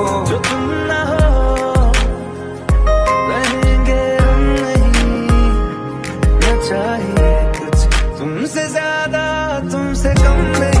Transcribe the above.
जो तुम ना हो, रहेंगे हम नहीं। न चाहिए कुछ। तुमसे ज़्यादा, तुमसे कम नहीं